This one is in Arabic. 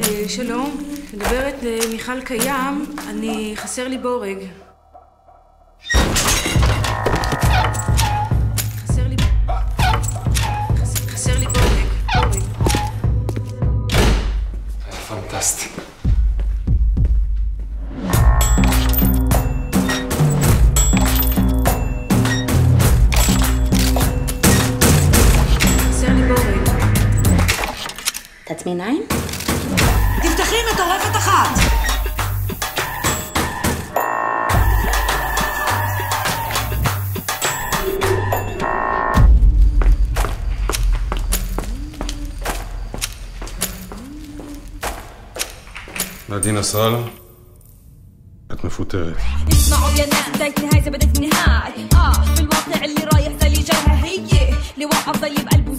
אה, שלום, מדברת אה, מיכל קיים, אני חסר לי בורג. חסר לי... חסר לי בורג. פנטסטי. תעצמי עיניים? תפתחי מטורפת אחת! נדין נסראללה, את מפוטרת. اسمعوا يا ناس بداية نهاية بداية نهاية اه في الواقع اللي رايح زي جايها هي اللي واقف زي بقلبه